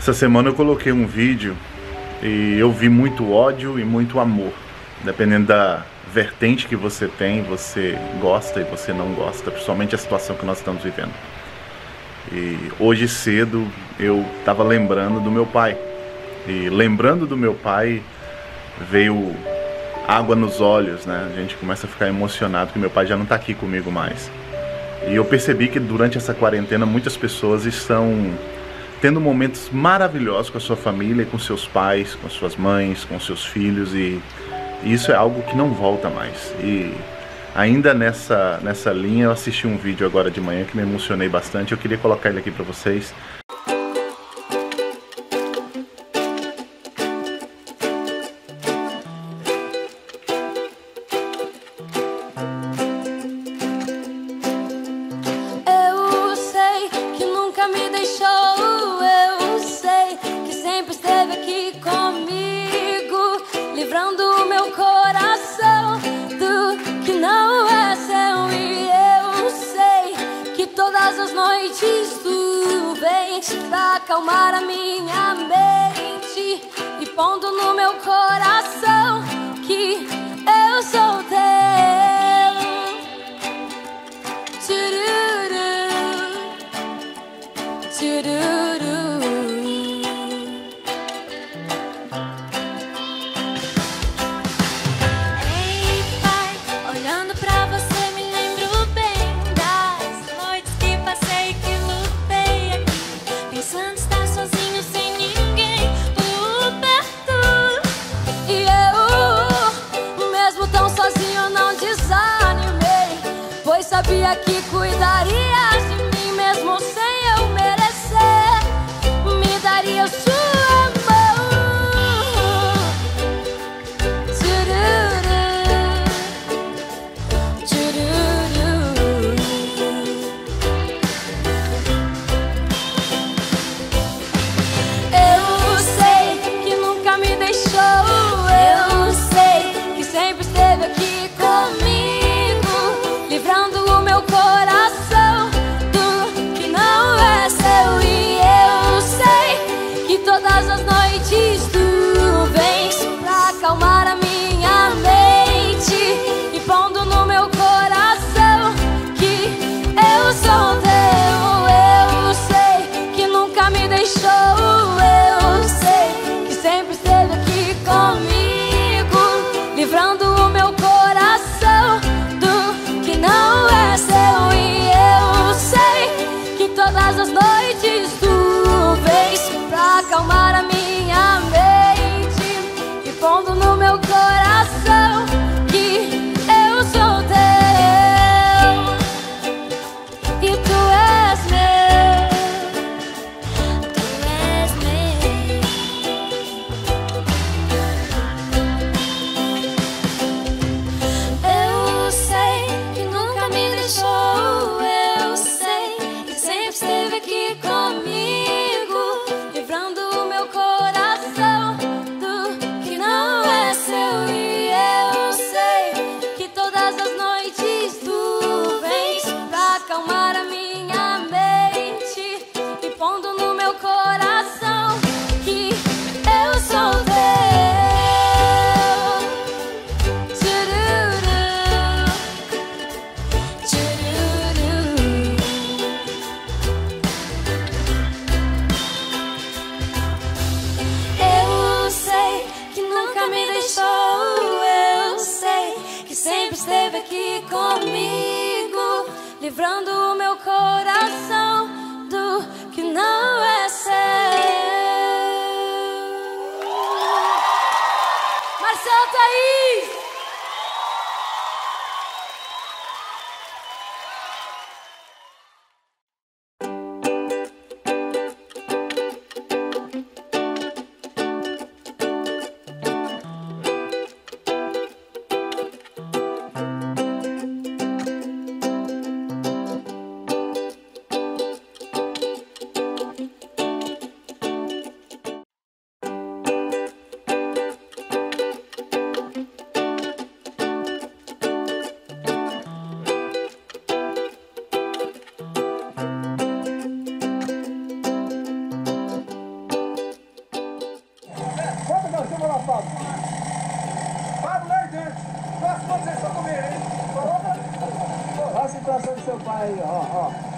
Essa semana eu coloquei um vídeo e eu vi muito ódio e muito amor. Dependendo da vertente que você tem, você gosta e você não gosta, principalmente a situação que nós estamos vivendo. E hoje cedo eu estava lembrando do meu pai. E lembrando do meu pai veio água nos olhos, né? A gente começa a ficar emocionado que meu pai já não está aqui comigo mais. E eu percebi que durante essa quarentena muitas pessoas estão tendo momentos maravilhosos com a sua família, com seus pais, com suas mães, com seus filhos e, isso é algo que não volta mais. E ainda nessa nessa linha eu assisti um vídeo agora de manhã que me emocionei bastante. Eu queria colocar ele aqui para vocês. Pra acalmar a minha mente e pondo no meu coração que cuidarias aqui comigo, livrando o meu coração do que não é seu. Marcelo Thaís! 深色发一个啊啊